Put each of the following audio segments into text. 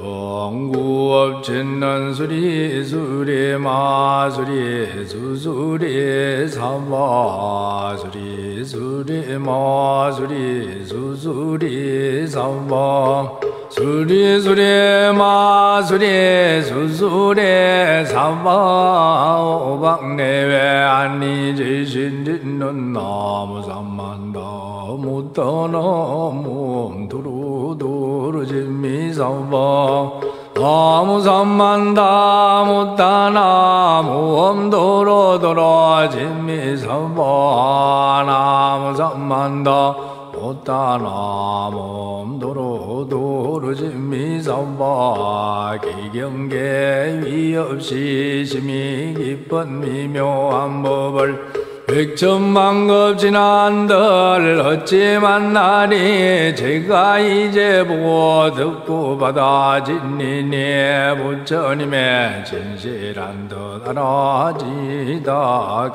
정구업 짓는 수리 수리 마수리 수수리 사바 수리 수리 마수리 수수리 사바 수리 수리 마수리 수수리 사바 오박내외 안니지신 짓는 나무 삼만다. 못떠너몸 두루두루 진미사바. 아무삼만다 못다나 무 엄도로도로 진미사바. 나무삼만다 못다나 몸도로도로 진미사바 기경계 위없이 심히 기쁜 미묘한 법을 백천만급 지난들 어찌 만나니 제가 이제 보고 듣고 받아 진리니 부처님의 진실한 듯 알아지다.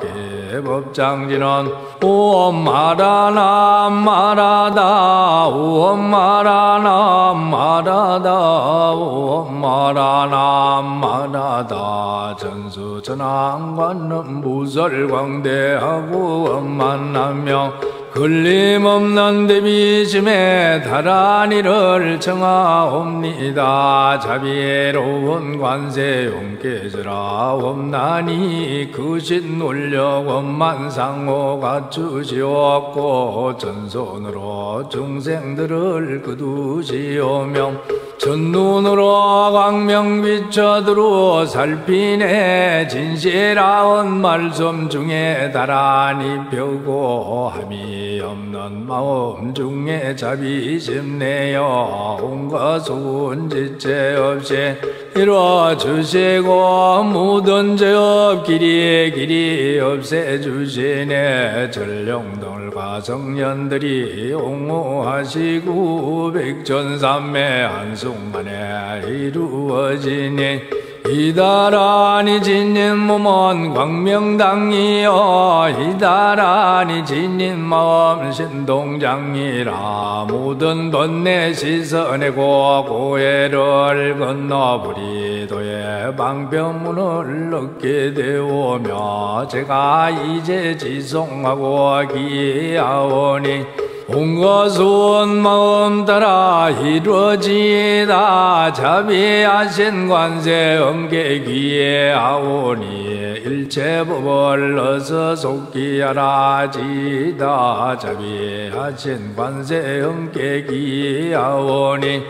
개법장지는 오엄 마라나 마라다 오엄 마라나 마라다 오엄 마라나 마라다. 전수전왕관은 무설광대 하고 만나며 걸림없는 대비심에 다란이를 청하옵니다. 자비로운 관세용께서라 옵나니 그신 놀려 원만 상호 갖추시옵고 전손으로 중생들을 거두시오며 첫눈으로 광명 비춰들어 살피네 진실하온 말씀 중에 다란히 펴고 함이 없는 마음 중에 자비심 내어 온것 좋은 지체 없이 이루어주시고 모든 죄업 길이 길이 없애주시네 전령들 과 성년들이 옹호하시고 백전삼매 한순간에 이루어지니 이다라니 진님 몸은 광명당이여. 이다라니 진님 마음 신동장이라. 모든 번뇌 씻어내고 고해를 건너 부리도에 방편문을 얻게 되오며 제가 이제 지송하고 기하오니 온 것은 마음 따라 이루어지다. 자비하신 관세 엄계기에 아오니 일체 법을 어서 속기하라 지다. 자비하신 관세 엄계기 아오니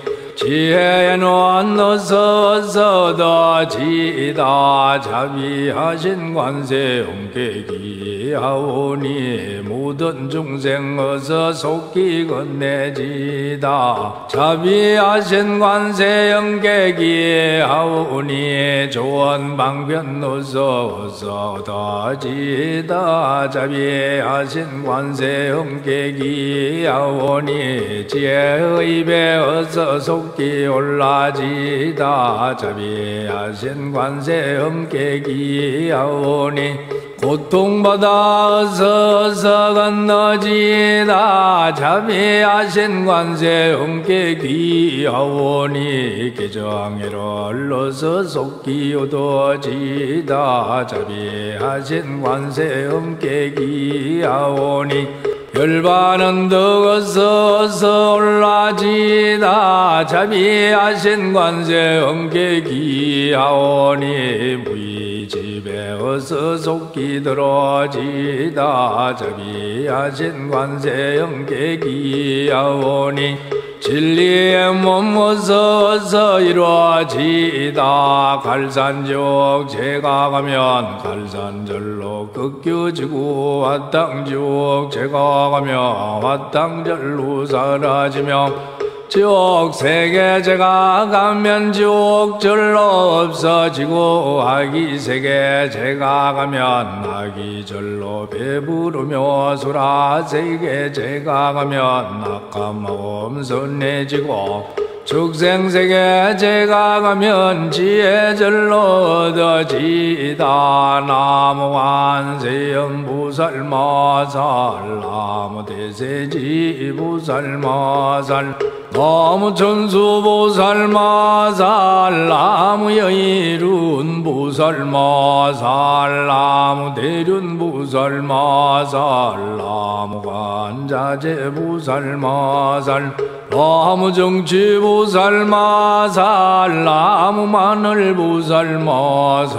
어서 더 지다 자비하신 관세 om계기 하오니 모든 중생 어서 속기 건네지다. 자비하신 관세 om계기 하오니 좋은 방변 어서 더 지다 자비하신 관세 om계기 하오니 지혜의 배 어서 속 속기 올라지다 자비하신 관세 엄깨기하오니 고통받아 서서 건너지다 자비하신 관세 엄깨기하오니 개정해로 흘러서 속기 오도지다 자비하신 관세 엄깨기하오니 열반은 더어서 어서 올라지다 자비하신 관세 엄계 기하오니 무의집에 어서 속기 들어지다 자비하신 관세 엄계 기하오니 진리의 몸 어서 어서 이루어지다. 갈산족 제가 가면 갈산절로 꺾여지고 화땅족 제가 가면 화땅절로 사라지며 지옥 세계 제가 가면 지옥 절로 없어지고 아기 세계 제가 가면 아기 절로 배부르며 수라 세계 제가 가면 낙감마음 선해지고 축생세계 제가 가면 지혜절로 얻어지다. 나무 관세음 부살마살 나무 대세지 부살마살 나무 천수 부살마살 나무 여인룬 부살마살 나무 대륜 부살마살 나무 관자재 부살마살 나무 정치 부 살마살 나무 마늘 부살마살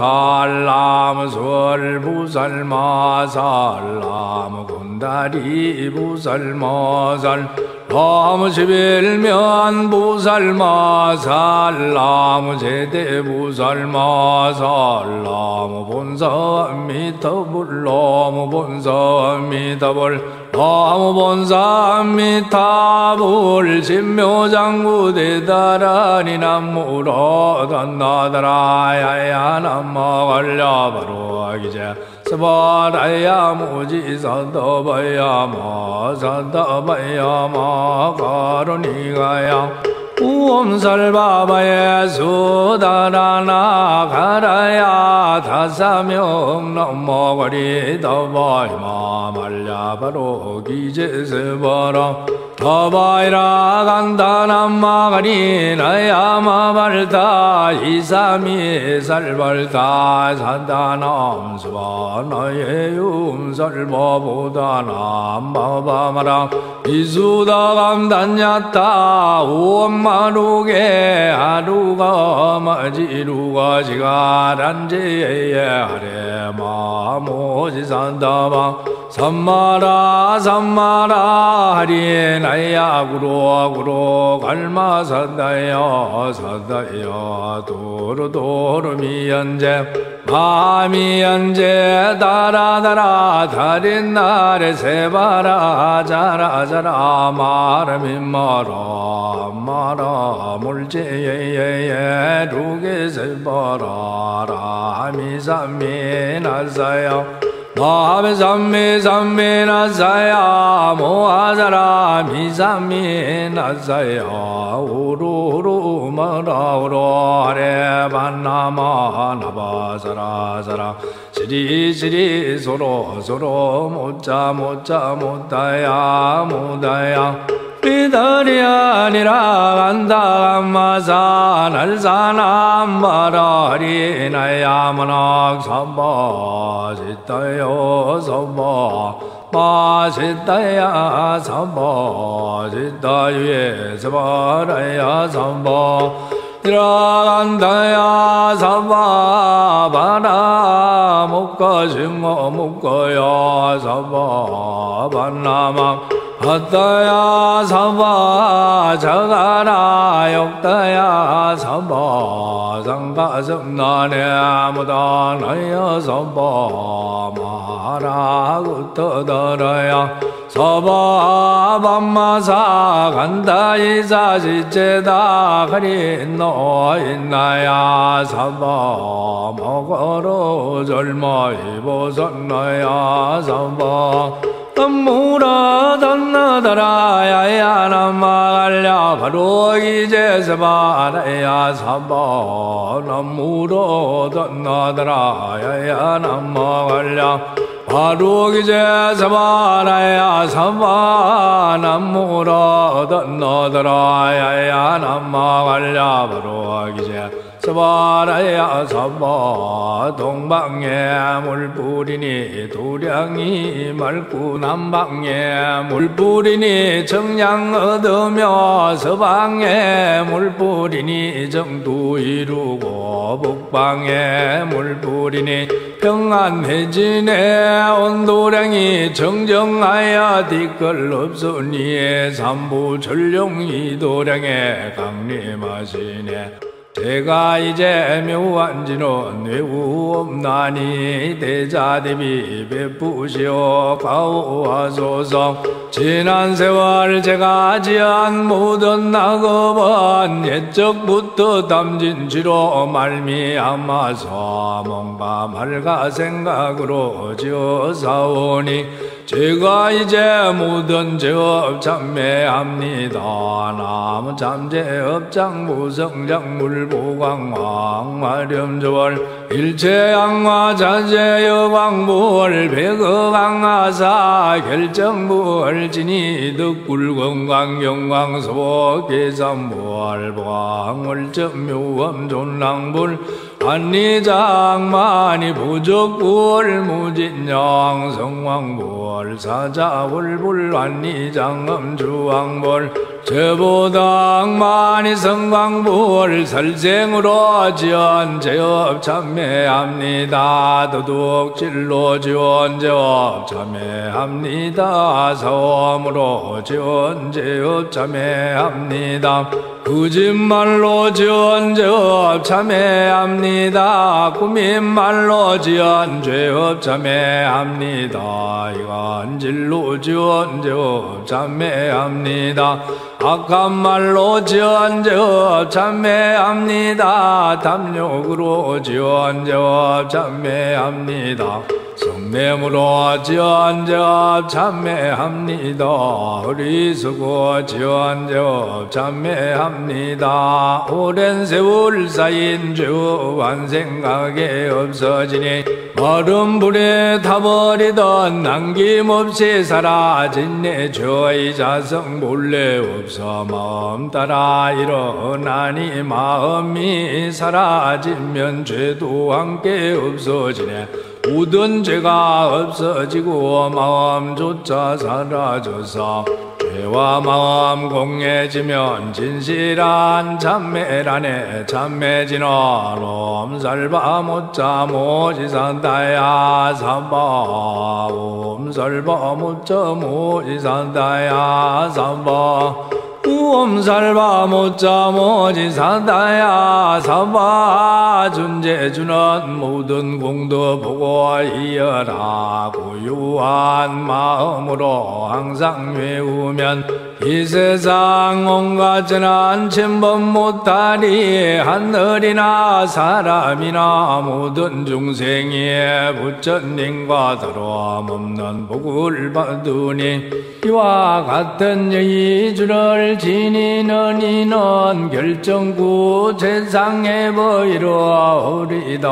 나무 설 부살마살 나무 군다리 부살마 살 나무 십일면 부살마살 나무 제대 부살마살 나무 본사 미터불 나무 본사 미터불 나무 본사 미터불 신묘장구 대다라니 남무로 던 나다라야야 남마 걸려 바로 하기제 스바라야 무지 산다바야 마 산다바야 마 가로니가야 우엄살바바에 수다라나 가라야 다사명 넘어거리 더바이마 말야바로 기제스바라 더바이라 간다남마가리 나야 마발타 이삼이 살발타 산다남수바 나의 음살바보다 남바바마라 이수다 감단야타 오엄마루게 하루가 마지루가 지가란제에 하레마 모지산다방 삼마라 삼마라 하리 나야 구로 구로 갈마 산다여 산다여. 도로 도로 미연제 마미연제 다라다라 달인 날에 세바라 자라 자라 마라미 마라 마라 물제예예예 루게 세바라 라미삼미 나사야 마하메 삼미 삼미 나사야 모하자라 미삼미 나사야 우루우루 마라우루 하레 반나마 나바사라사라 시리시리 소로 소로 못자 못자 못다야 못다 야 비달이 아니라 간다 마사 날사남 바라리 나야 문학 삼바 짓다요 삼바 마짓다야 삼바 짓다유에 삼바라야 삼바 들어간다야 삼바 바라 못가 증어 못가야 삼바 반나막 헛다야 삼바 저가라 욕다야 삼바 상가성나네 아무다 나야 삼바 마라 굿떠더라야 서바 밤마사 간다 이사 지체다 가린 너 있나야 삼바 먹어로 젊어 입어섰나야 삼바 덤무라 던나다라야야 남마갈랴 바로 이제서바라야 삼바 남무로 던나다라야야 남마갈랴 바로 이제서바라야 삼바 남무로 던나다라야야 남마갈랴 바로 이제 서바라야 삼바 동방에 물뿌리니 도량이 맑고 남방에 물뿌리니 정량 얻으며 서방에 물뿌리니 정도 이루고 북방에 물뿌리니 평안해지네 온도량이 정정하여 뒤끌 없으니 삼부 전룡이 도량에 강림하시네 제가 이제 묘한지는 외우 없나니 대자대비 베푸시오 가오하소서. 지난 세월 제가 지한 모든 낙업은 옛적부터 담진 지로 말미암아서 뭔가 말가 생각으로 지어사오니 제가 이제 모든 죄업 참매합니다. 나무 잠재업 장부성장 물보광왕 마렴조월 일체 양화 자재 여광부월 백어 강하사 결정부월 진이 득불건강 영광소 계산부월 보광월점 묘엄 존랑불 안니장만이 부족불 무진영 성왕불 사자불불 안니장엄 주왕불 제보당만이 성광불 설생으로 지원 제업 참매합니다. 도둑질로 지원 제업 참매합니다. 사옴으로 지원 제업 참매합니다 거짓말로 지은 죄업 참회합니다. 꾸민말로 지은 죄업 참회합니다. 이건 진로 지은 죄업 참회합니다. 악한 말로 지은 죄업 참회합니다. 탐욕으로 지은 죄업 참회합니다. 성냄으로 지언접 참매합니다. 어리석고 지언접 참매합니다. 오랜 세월 쌓인 죄한 생각에 없어지니 얼음 불에 타버리던 남김없이 사라진 내 죄의 자성 몰래 없어 마음 따라 일어나니 마음이 사라지면 죄도 함께 없어지네 모든 죄가 없어지고 마음조차 사라져서 죄와 마음 공해지면 진실한 참매라네 참매진어 옴살바 못자 모지산다야 삼바 옴살바 못자 모지산다야 삼바 우엄살바 못자 모지 산다야 사바 존재주는 모든 공도 보고 이어라 고유한 마음으로 항상 외우면 이 세상 온갖 전한 침범 못하리 하늘이나 사람이나 모든 중생이 부처님과 더러움 없는 복을 받으니 이와 같은 여의주를 지니는 이는 결정구 세상에 보이러 오리다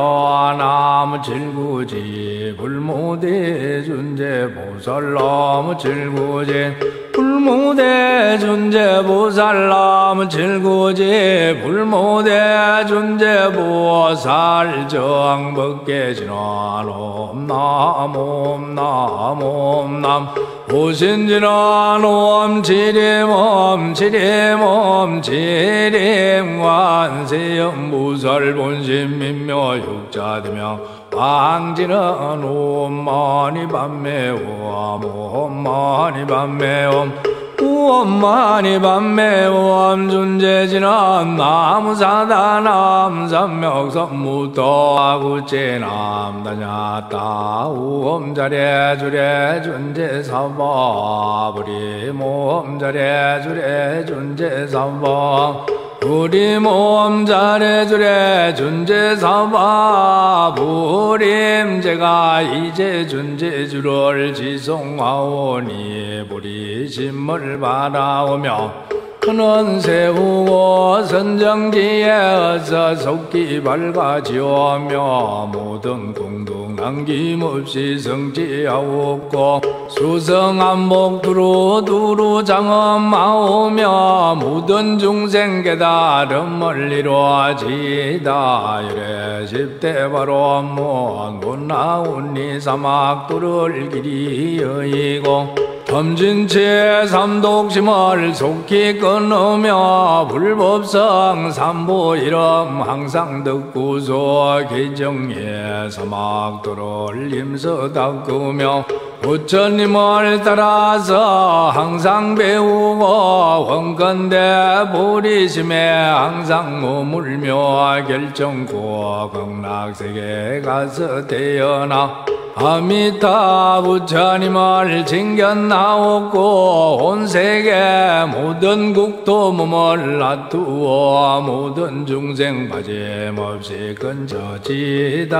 나무 질구지 불모대 존재 보살 나무 질구지 불모대 존재 보살 나무 질구지 불모대 존재 보살 정법계 진화놈 나옴 나옴 남 오신진화놈 지림엄 지림엄 지림 관세음 무설 본심 민묘 육자되며 왕지는 옴마니 밤매오 옴마니 밤매옴. 우엄마니 밤매옴 존재지는 나무사다 남 삼명선무도 아구제남 다냐따 우엄자래 주래 존재사바 부리 모엄자래 주래 존재사바 우리 몸 잘해주래 존재사바 부림 제가 이제 존재주를 지송하오니 부리심을 바라오며 그는 세우고 선정지에 어서 속기 밝아지오며 모든 공동 남김없이 성지하옵고 수성한목 두루 두루 장엄하오며 모든 중생 깨달음을 이루어지다. 이래 십대 바로 나오니 사막 두를 길이 여이고 범진체 삼독심을 속히 끊 으며 불법성 삼보 이름 항상 듣고서 개정에 사막도를 임서 닦으며 부처님을 따라서 항상 배우고 원건대 보리심에 항상 머물며 결정코 극락세계 가서 태어나 아미타 부처님을 챙겨나오고 온 세계 모든 국도 몸을 놔두어 모든 중생 빠짐없이 근처지다.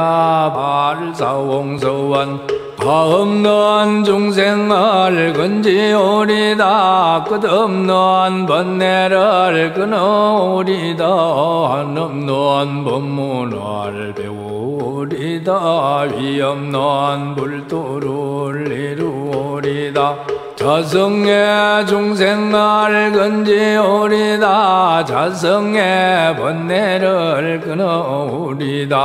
발사홍서원 없는 중생을 건지오리다. 끝없는 번뇌를 끊어오리다. 한없는 법문을 배우리다. 위없는 불도를 이루오리다. 자성의 중생을 건지오리다. 자성의 번뇌를 끊어오리다.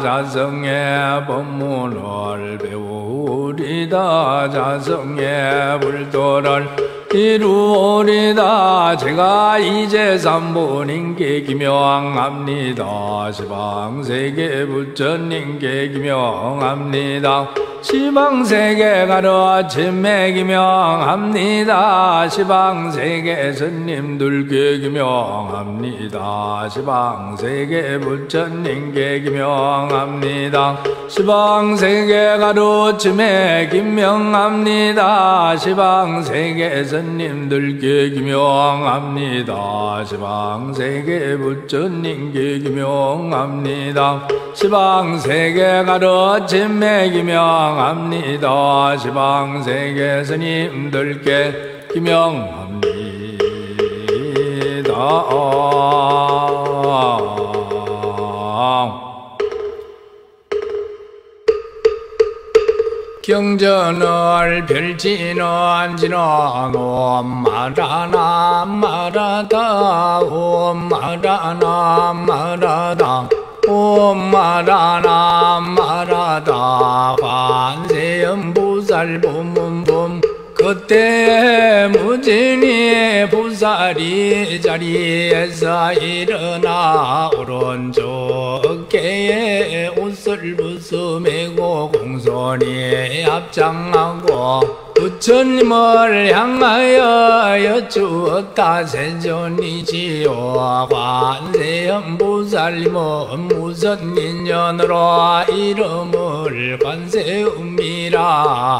자성의 법문을 배우리다. 자성의 불도를 이루오리다. 제가 이제 삼보님께 기명합니다. 시방세계 부처님께 기명합니다. 시방세계 가르침에 기명합니다. 시방세계 스님들께 기명합니다. 시방세계 부처님께 기명합니다. 시방세계 가르침에 기명합니다. 시방세계 스님들께 기명합니다. 시방세계 부처님께 기명합니다. 시방세계 가르침에 기명합니다. 시방세계 스님들께 기명합니다 경전을 펼치는 지는 옴마라나 마라다 옴마라나 마라다 옴마라나 마라다 관세음 보살 봄봄봄 그때 무진이 보살이 자리에서 일어나 오른쪽 어깨에 옷을 벗어매고 공손히 앞장하고 부처님을 향하여 여쭈었다 세존이지요 관세음보살님은 무슨 인연으로 이름을 관세음이라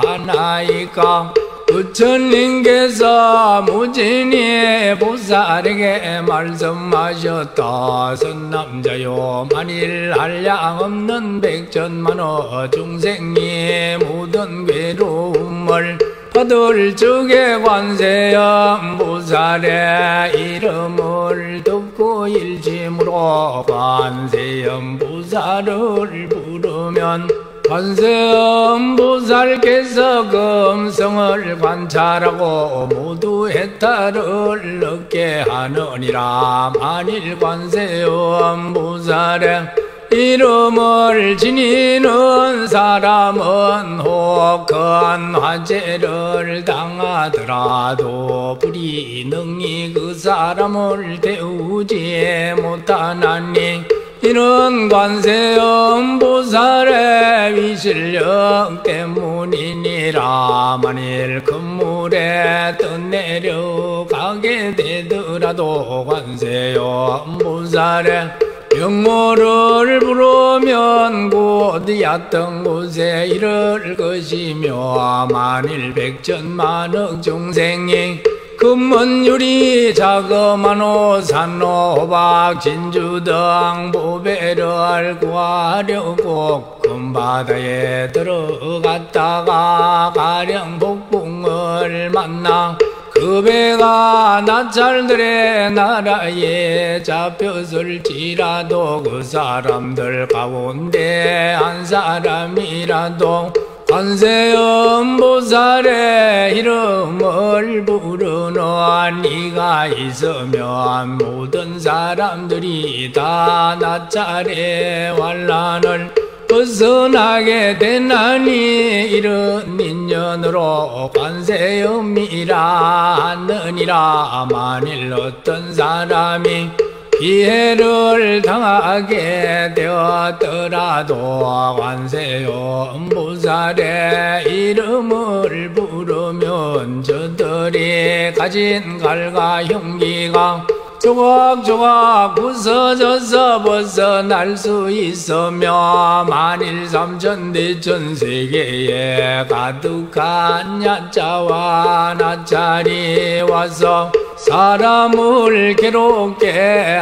하나이까 부처님께서 무진히 보살에게 말씀하셨다. 선남자요 만일 한량 없는 백천만호 중생이 모든 괴로움을 받을 적에 관세음 보살의 이름을 듣고 일침으로 관세음 보살을 부르면 관세음보살께서 금성을 관찰하고 모두 해탈을 얻게 하느니라. 만일 관세음보살의 이름을 지니는 사람은 혹한 화재를 당하더라도 불이 능히 그 사람을 태우지 못하나니 이는 관세음 보살의 위실력 때문이니라 만일 금물에 떠 내려가게 되더라도 관세음 보살의 영모를 부르면 곧 얕던 곳에 이를 것이며 만일 백천만억 중생이 금문유리 자그마노 산노 호박 진주 등 보배를 구하려고 금바다에 들어갔다가 가령 복붕을 만나 그 배가 나찰들의 나라에 잡혔을지라도 그 사람들 가운데 한 사람이라도 관세음보살의 이름을 부르는 네가 있으면 모든 사람들이 다 나찰의 환란을 벗어나게 되나니 이런 인연으로 관세음이라 하느니라. 만일 어떤 사람이 피해를 당하게 되었더라도 관세음 보살의 이름을 부르면 저들이 가진 갈과 형기가 조각조각 부서져서 벗어날 수 있으며 만일 삼천 대천 세계에 가득한 야자와 나자리 와서 사람을 괴롭게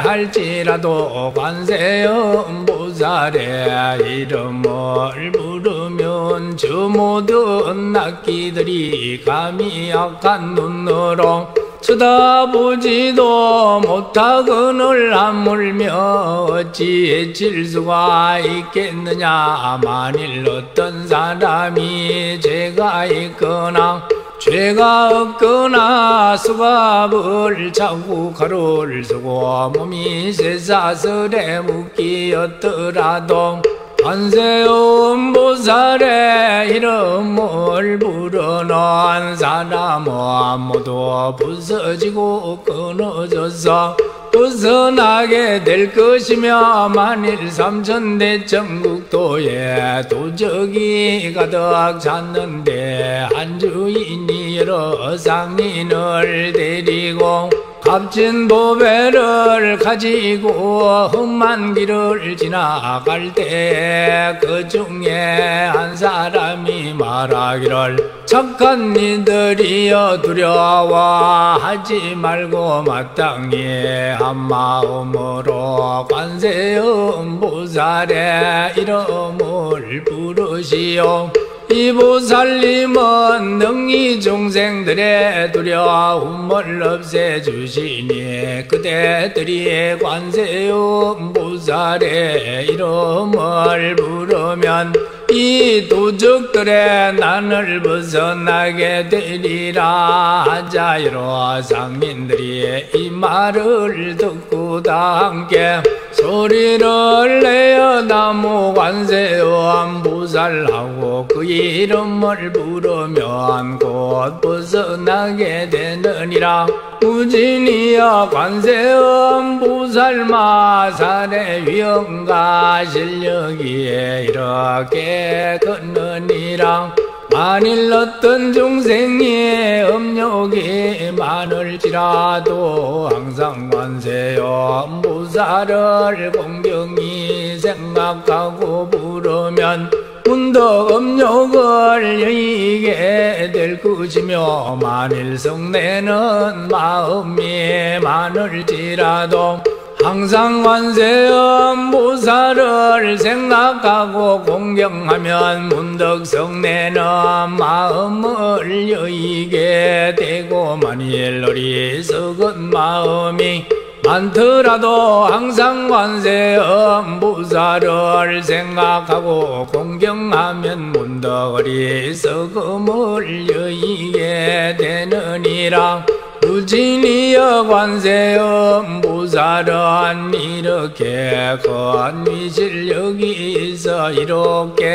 할지라도 관세음 보살의 이름을 부르면 저 모든 낙기들이 감히 악한 눈으로 쳐다보지도 못하거늘 하물며 어찌 해칠 수가 있겠느냐. 만일 어떤 사람이 죄가 있거나 죄가 없거나 수갑을 차고 가루를 쓰고 몸이 쇠사슬에 묶이었더라도 관세음 보살의 이름을 부르는 사람은 모두 부서지고 끊어져서 벗어나게 될 것이며 만일 삼천대 전국도에 도적이 가득 찼는데 한 주인이 여러 상인을 데리고 값진 보배를 가지고 험한 길을 지나갈 때 그 중에 한 사람이 말하기를 착한 이들이여 두려워하지 말고 마땅히 한 마음으로 관세음 보살의 이름을 부르시오 이 보살님은 능히 중생들의 두려움을 없애주시니 그대들이 관세음 보살의 이름을 부르면 이 도적들의 난을 벗어나게 되리라 하자 이로 상민들이 이 말을 듣고 다 함께 소리를 내어 나무 관세음 보살하고 그 이름을 부르면 곧 벗어나게 되느니라. 무진이여 관세음 보살마살의 위엄과 실력이 이렇게 걷느니라 만일 어떤 중생이 음욕이 많을지라도 항상 관세음 보살을 공경히 생각하고 부르면 문득 음욕을 여의게 될 것이며 만일 성내는 마음이 많을지라도 항상 관세음 보살을 생각하고 공경하면 문득 성내는 마음을 여의게 되고 만일 어리석은 마음이 많더라도 항상 관세음 보살을 생각하고 공경하면 문득 어리석음을 여의게 되느니라 무진이여 관세음 보살은 이렇게 큰 실력이 있어 이렇게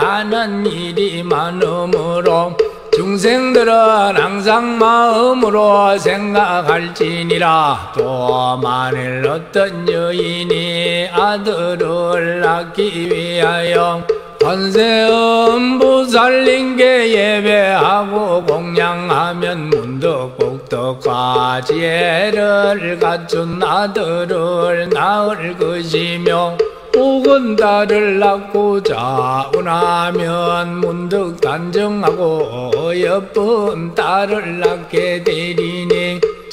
하는 일이 많으므로 중생들은 항상 마음으로 생각할지니라. 또 만일 어떤 여인이 아들을 낳기 위하여 관세음 보살님께 예배하고 공양하면 문득 복 덕과 지혜를 갖춘 아들을 낳을 것이며 혹은 딸을 낳고자 원하면 문득 단정하고 예쁜 딸을 낳게 되리니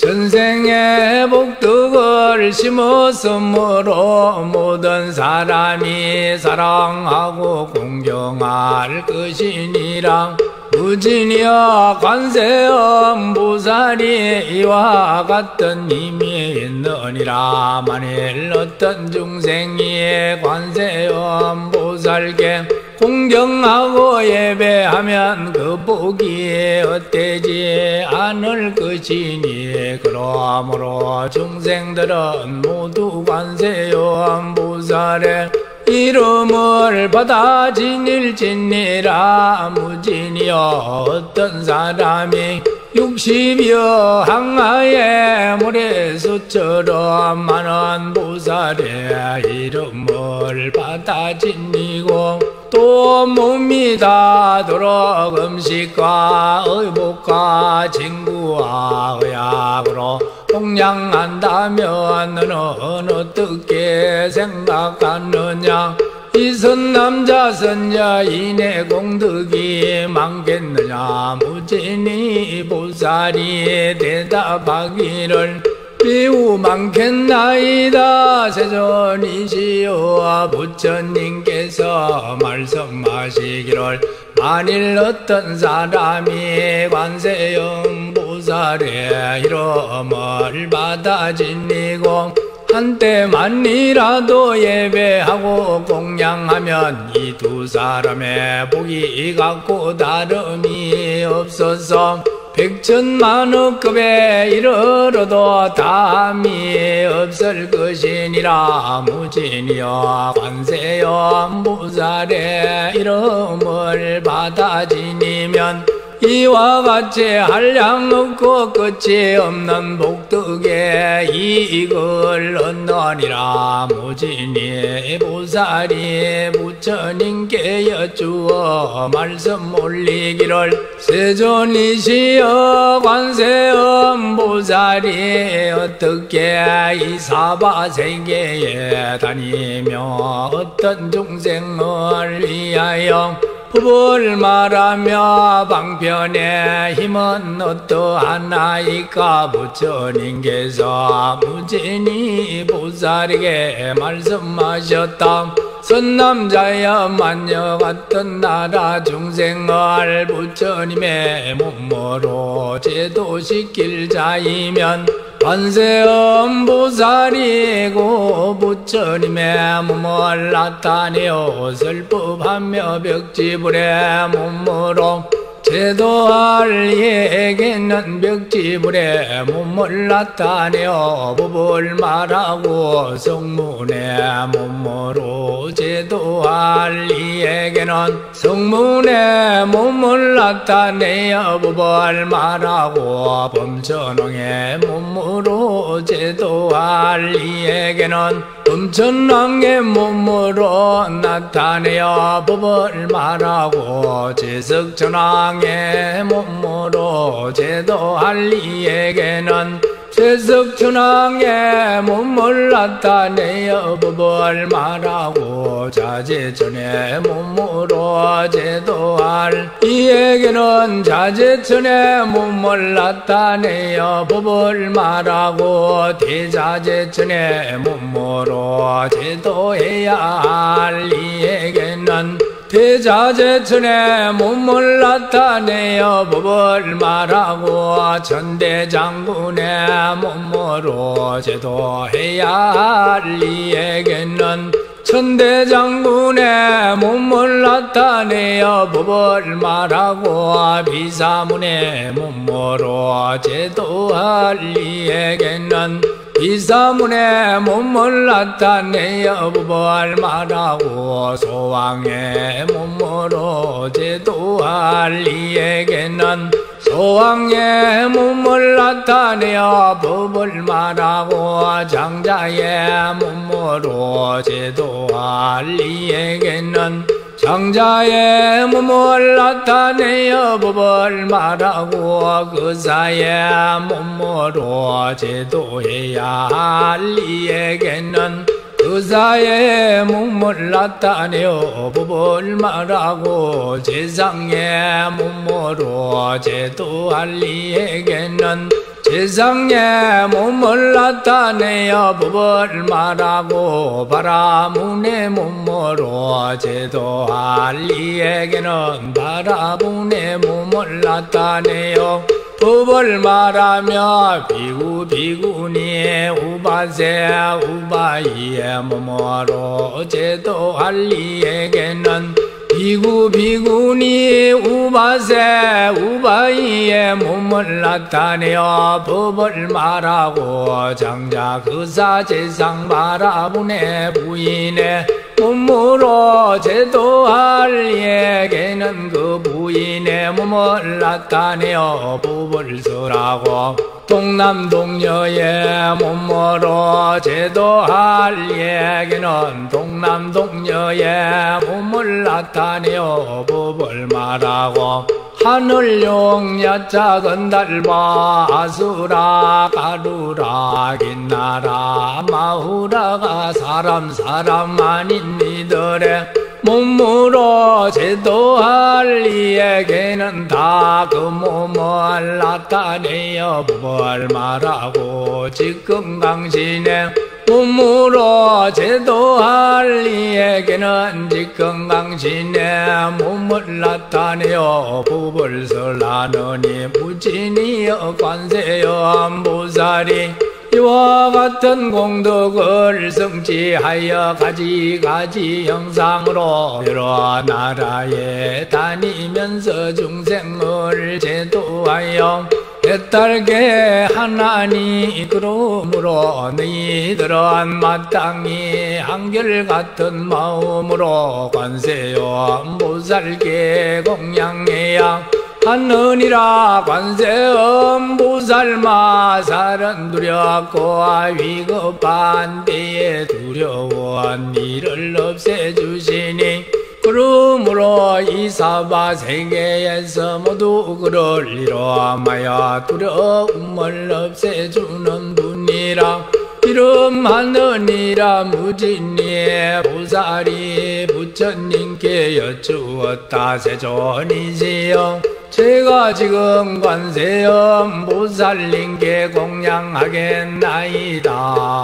전생에 복덕을 심었으므로 모든 사람이 사랑하고 공경할 것이니라. 무진이여 관세음 보살이 이와 같은 힘이 있느니라. 만일 어떤 중생이 관세음 보살께 공경하고 예배하면 그 복이 헛되지? 않을 것이니 그러므로 중생들은 모두 관세음 보살의 이름을 받아 지닐지니라. 무진이여 어떤 사람이 육십여 항하의 모래수처럼 많은 보살의 이름을 받아 지니고 또 몸이 다도록 음식과 의복과 친구와 의약으로 공양한다면 너는 어떻게 생각하느냐 이선 남자 선자인의 공덕이 많겠느냐? 무진이 보살이 대답하기를 매우 많겠나이다. 세존이시여 부처님께서 말씀하시기를 만일 어떤 사람이 관세음 보살의 이름을 받아 지니고 한때만이라도 예배하고 공양하면 이 두 사람의 복이 갖고 다름이 없어서 백천만억급에 이르러도 담이 없을 것이니라. 무진이여 관세여 무살의 이름을 받아 지니면 이와 같이 한량 없고 끝이 없는 복덕에 이익을 얻느니라. 무진이 보살이 부처님께 여쭈어 말씀 올리기를 세존이시여 관세음 보살이 어떻게 이 사바 세계에 다니며 어떤 중생을 위하여 법을 말하며 방편의 힘은 어떠하나이까? 부처님께서 무진이 보살에게 말씀하셨다 선남자여 만녀 같은 나라 중생을 부처님의 몸으로 제도시킬 자이면 관세음 보살이고 부처님의 몸을 나타내어 슬법하며 벽지불의 몸으로 제도할 이에게는 벽지불에 몸을 나타내어 법을 말하고 성문의 몸으로 제도할 이에게는 성문의 몸을 나타내어 법을 말하고 범천왕의 몸으로 제도할 이에게는 범천왕의 몸으로 나타내어 법을 말하고 제석천왕의 몸으로 제도할 이에게는 최석천왕의 몸을 나타내어 법을 말하고 자제천의 몸으로 제도할 이에게는 자제천의 몸을 나타내어 법을 말하고 대자제천의 몸으로 제도해야 할 이에게는 대자제천의 몸을 나타내어 법을 말하고 천대장군의 몸으로 제도해야 할 이에게는 천대장군의 몸을 나타내어 법을 말하고 비사문의 몸으로 제도할 이에게는. 이사문의 몸을 나타내어 법을 말하고 소왕의 몸으로 제도할 이에게는 소왕의 몸을 나타내어 법을 말하고 장자의 몸으로 제도할 이에게는 장자의 몸을 나타내어 법을 말하고 그사의 몸으로 제도해야 할 이에게는 그사의 몸을 나타내어 법을 말하고 세상의 몸으로 제도할 이에게는 세상의 몸을 나타내어 법을 말하고 바라문의 몸으로 제도할 이에게는 바라문의 몸을 나타내어 법을 말하며 비구 비구니 우바세 우바이의 몸으로 제도할 이에게는 비구 비구니 우바세 우바이의 몸을 나타내어 법을 말하고 장자 그사 제상 바라보네 부인의 몸으로 제도할 이에게는 그 부인의 몸을 나타내어 법을 설하고 동남동녀의 몸으로 제도할 이에게는 동남동녀의 몸을 나타내어 법을 말하고 하늘용 야작은 달바 아수라 가루라 긴나라 마후라가 사람 사람 아닌 이들의 몸으로 제도할 이에게는 다 그 몸을 나타내어 법을 말하고 지금 당신의 몸으로 제도할 이에게는 지금 당신의 몸을 나타내어 법을 설하느니 무진이여 관세여 보살이 이와 같은 공덕을 성취하여 가지가지 형상으로 여러 나라에 다니면서 중생을 제도하여 애달게 하나니 그러므로 너희들은 마땅히 한결같은 마음으로 관세요. 보살께 공양해야 하느니라 관세음 보살마 살은 두렵고 위급한 때에 두려운 일을 없애주시니 그러므로 이 사바 세계에서 모두 그를 이로하여 두려움을 없애주는 분이라 이름 하느니라 무진리의 보살이 부처님께 여쭈었다 세존이시여 제가 지금 관세음 보살님께 공양하겠나이다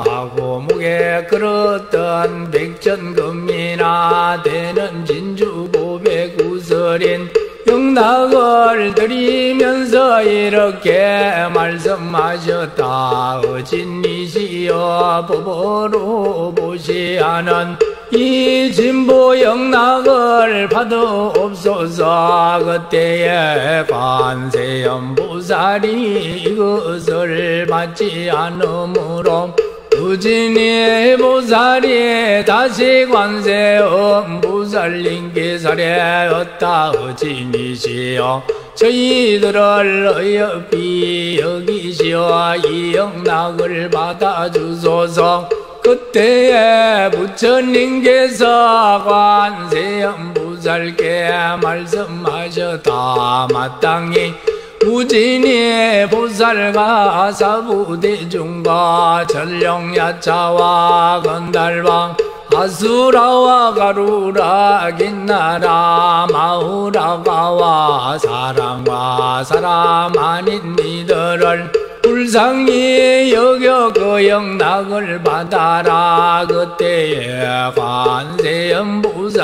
하고 목에 끌었던 백전금이나 되는 진주 보배 구설인 영락을 드리면서 이렇게 말씀하셨다. 어진이시여 법으로 보시하는 이 진보 영락을 받아옵소서. 그때에 관세음보살이 이것을 받지 않으므로 우진이 보살이 다시 관세음 보살님께 살해었다. 우진이시여 저희들을 어여삐 여기시어. 이 영락을 받아주소서. 그때에 부처님께서 관세음 보살께 말씀하셨다. 마땅히 무진이 보살과 사부대중과 전령야차와 건달방 아수라와 가루라 긴나라 마후라가와 사랑과 사람 아닌 이들을 불상이 여겨 그 영락을 받아라. 그때에 관세음보살이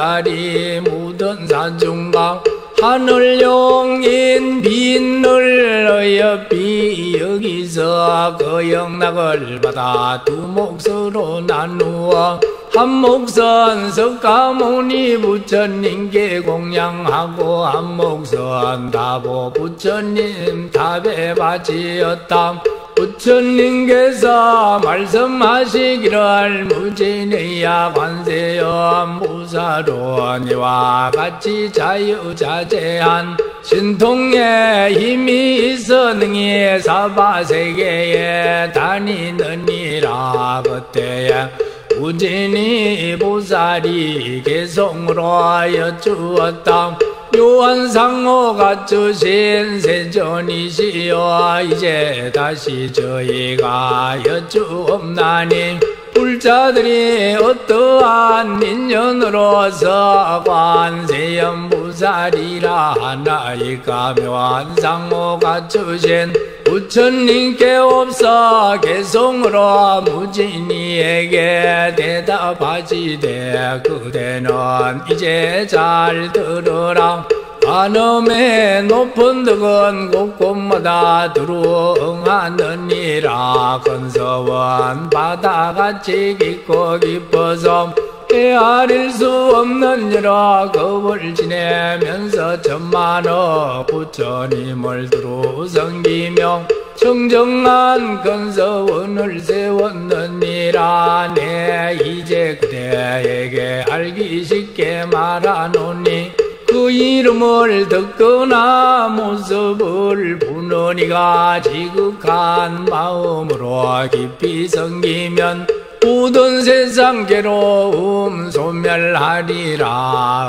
묻은 사중과 하늘 용인 빛을 어여삐 여기서 그 영락을 받아 두 몫으로 나누어 한 몫은 석가모니 부처님께 공양하고 한 몫은 다보 부처님 답에 바치었다 부처님께서 말씀하시기를 무진의야 관세음 무사론 이와 같이 자유자재한 신통의 힘이 있어 능히 사바세계에 다니느니라 그때에 우진이 보살이 개성으로 여쭈었다 요한상호가 주신 세존이시여 이제 다시 저희가 여쭈옵나니 불자들이 어떠한 인연으로서 관세음보살이라 하나이까 묘한 상호가 주신 부처님께 없어 개성으로 무진이에게 대답하지되 그대는 이제 잘 들으라 관음의 높은 덕은 곳곳마다 두루 응하느니라. 건서원 바다같이 깊고 깊어서 헤아릴 수 없는 여러 겁을 지내면서 천만어 부처님을 두루 섬기며 청정한 건서원을 세웠느니라. 내 이제 그대에게 알기 쉽게 말하노니 그 이름을 듣거나 모습을 보느니가 지극한 마음으로 깊이 섬기면 모든 세상 괴로움 소멸하리라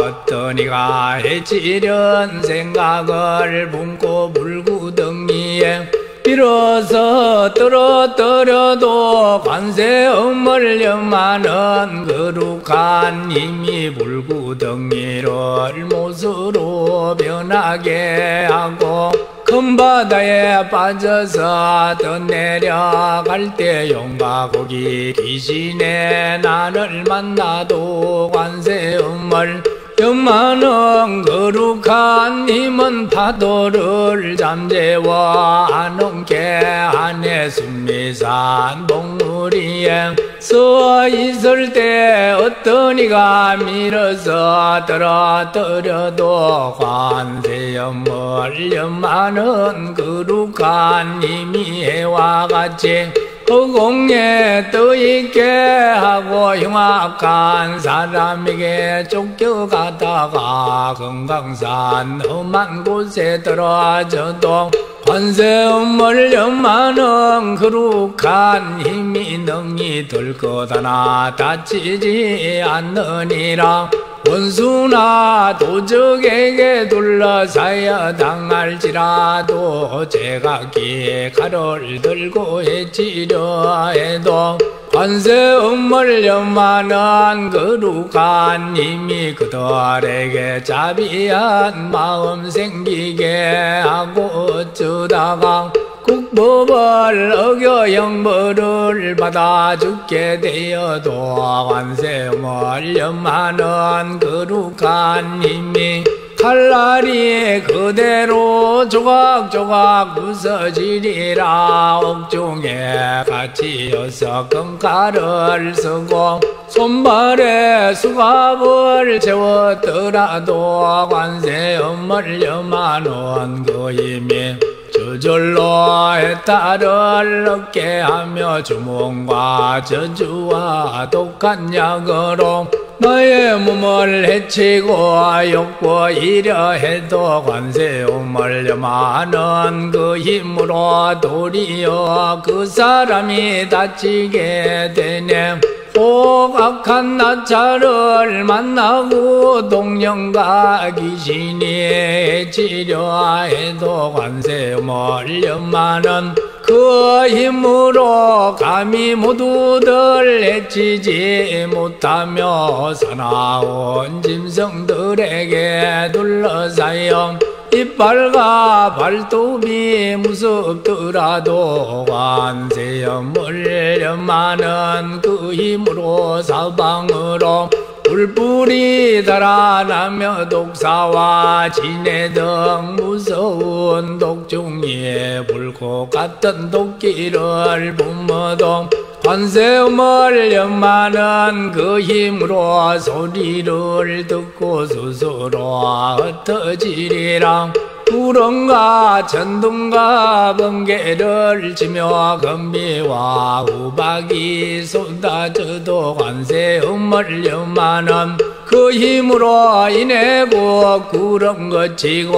어떠니가 해치련 생각을 품고 물구덩이에 빌어서 떨어뜨려도 관세 엄을 염하는 거룩한 힘이 물구덩이를 못으로 변하게 하고 큰 바다에 빠져서 떠내려갈 때 용과 고기 귀신의 나를 만나도 관세 엄을 영만은 거룩한 님은 파도를 잠재워 안온게 안에 순미산 동물이에 서 있을 때 어떤 이가 밀어서 떨어뜨려도 관세음을 영만은 거룩한 님이 해와 같이 허공에 떠 있게 하고 흉악한 사람에게 쫓겨가다가 금강산 험한 곳에 떨어져도 관세음을 염하는 거룩한 힘이 능히 들 거다나 다치지 않느니라 원수나 도적에게 둘러싸여 당할지라도 제각기 칼을 들고 해치려 해도 관세 음을 염하는 거룩한 힘이 그들에게 자비한 마음 생기게 하고 어쩌다가 국법을 어겨 영벌을 받아 죽게 되어도 관세음을 염하는 거룩한 힘이 칼날이 그대로 조각조각 부서지리라. 옥중에 같이어서 금칼을 쓰고 손발에 수갑을 채웠더라도 관세음을 염하는 그 힘이 저절로 해탈을 얻게 하며 주몽과 저주와 독한 약으로 나의 몸을 해치고 욕구 이려 해도 관세음을 염하는 그 힘으로 도리어 그 사람이 다치게 되네 혹악한 나차를 만나고 동령과 귀신이 해도 관세음을 염하는 그 힘으로 감히 모두들 해치지 못하며 사나운 짐승들에게 둘러싸여 이빨과 발톱이 무섭더라도 관세음을 염하는 그 힘으로 사방으로 불불이 달아나며 독사와 진해 등 무서운 독중에 불꽃 같은 도끼를 뿜어도 관세음을 염하는 그 힘으로 소리를 듣고 스스로 흩어지리라 구름과 천둥과 번개를 치며 금비와 우박이 쏟아져도 관세음을 염하는 그 힘으로 인해고 구름 거치고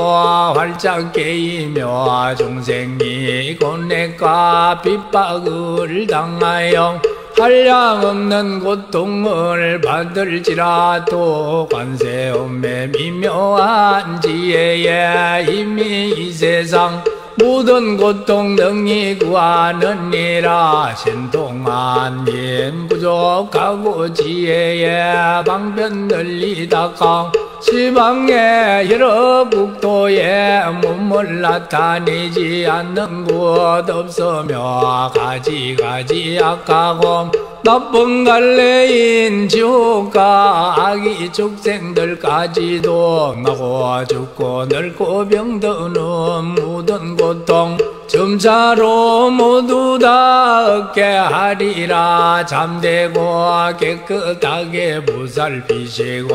활짝 깨이며 중생이 고뇌과 핍박을 당하여 한량 없는 고통을 받을지라도 관세음의 미묘한 지혜에 이미 이 세상 모든 고통 능히 구하느니라 신통한 인 부족하고 지혜에 방변 널리다가 시방의 여러 국도에 몸을 나타내지 않는 곳 없으며 가지가지 악하고 나쁜 갈래인 지옥과 아기 축생들까지도 나고 죽고 늙고 병드는 모든 고통 점차로 모두 다 얻게 하리라. 잠대고 깨끗하게 보살피시고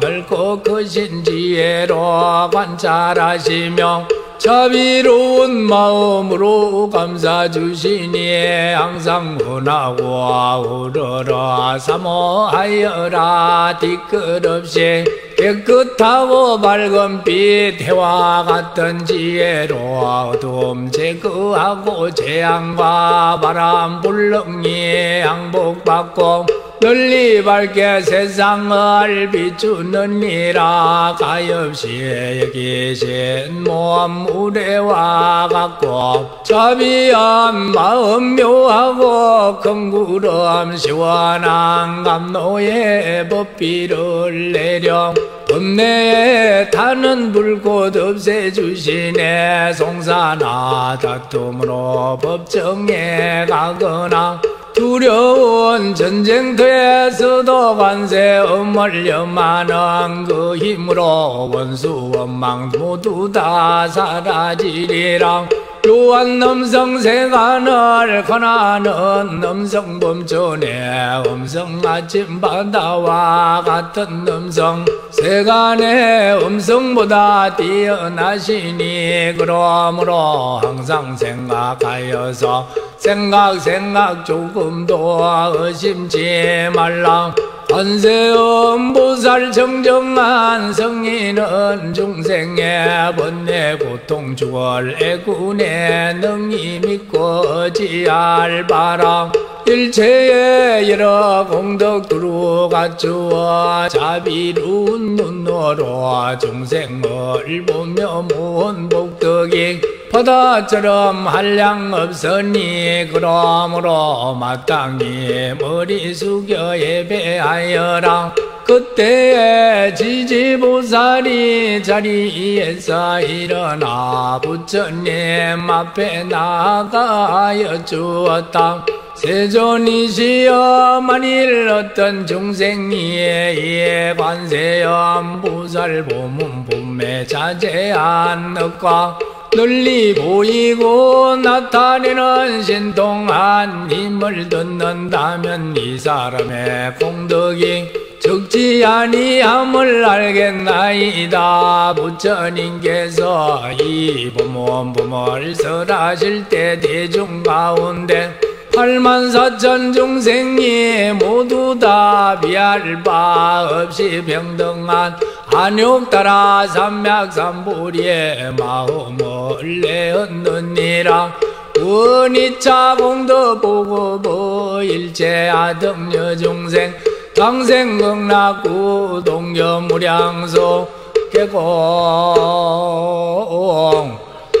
넓고 크신 지혜로 관찰하시며 자비로운 마음으로 감사 주시니 항상 원하고 우러러 사모하여라 뒤끝 없이 깨끗하고 밝은 빛 해와 같은 지혜로 어둠 제거하고 재앙과 바람 불렁이 항복받고 널리 밝게 세상을 비추느니라. 가엾이 여기신 몸 우레와 같고 자비한 마음 묘하고 큰 구름 시원한 감노의 법비를 내려 범내에 타는 불꽃 없애주시네. 송사나 다툼으로 법정에 가거나 두려운 전쟁터에서도 관세 엄멀려 만한 그 힘으로 원수 원망 모두 다 사라지리라 요한 넘성 세간을 권하는 넘성 범전에 음성 아침 바다와 같은 넘성 세간의 음성보다 뛰어나시니 그러므로 항상 생각하여서 생각 생각 조금도 의심치 말라 관세음 보살 정정한 성인은 중생의 번뇌 고통 주월 애군에 능히 믿고 어지할 바람. 일체의 여러 공덕 두루 갖추어 자비로운 눈으로 중생을 보며 모은 복덕이 바다처럼 한량 없으니 그러므로 마땅히 머리 숙여 예배하여라. 그때에 지지보살이 자리에서 일어나 부처님 앞에 나가여 주었다. 세존이시여 만일 어떤 중생이 예 관세âm 보살 보문 본매 자제한 것과 널리 보이고 나타내는 신동한 힘을 듣는다면 이 사람의 공덕이 적지 아니함을 알겠나이다. 부처님께서 이 부모부모를 설하실 때 대중 가운데 팔만사천 중생이 모두 다 비할 바 없이 병등한 한욕 따라 삼맥삼불의 마음을 내었느니라. 원이차 공도 보고 일체 아등여 중생 당생 극락구 동여 무량소 개공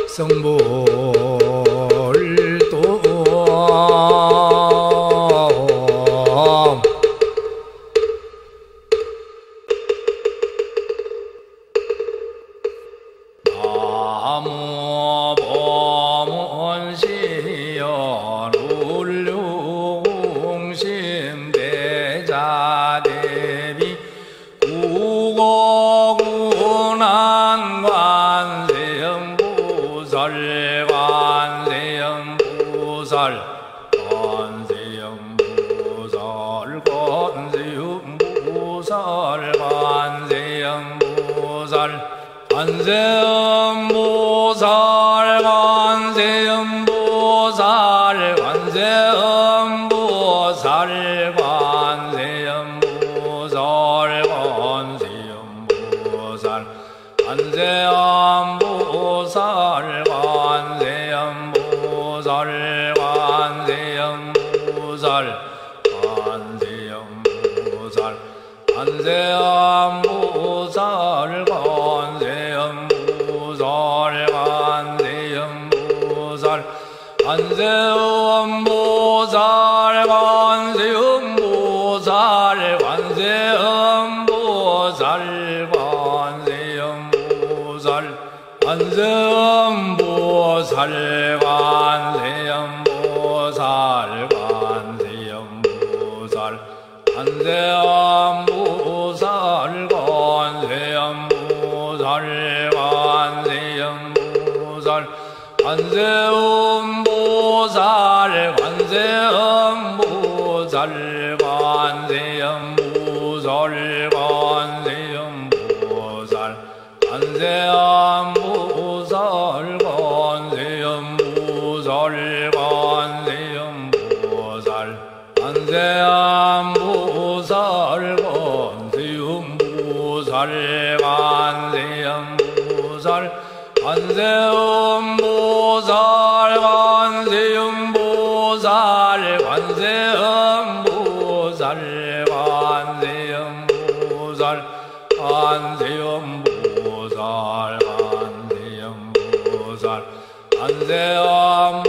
성불 관세음 보살 관세음 보살 관세음 보살 관 안돼요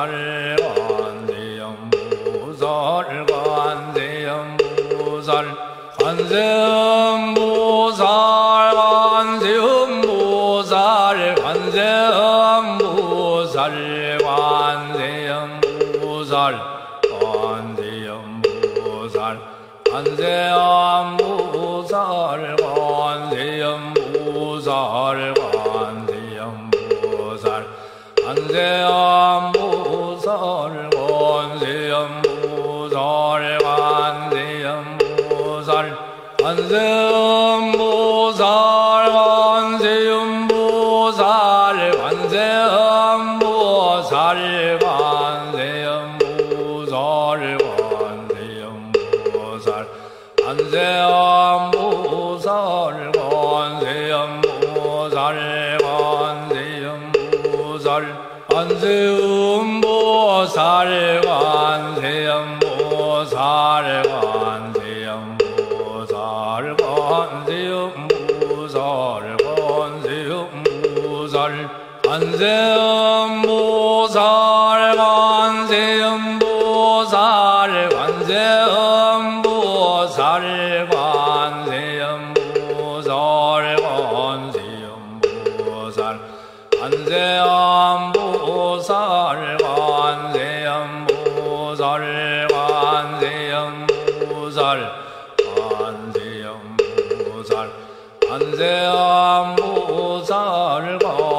Sorry. 안세암 무살가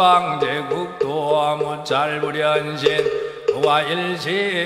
시방제국도 무잘부련신 도와 일신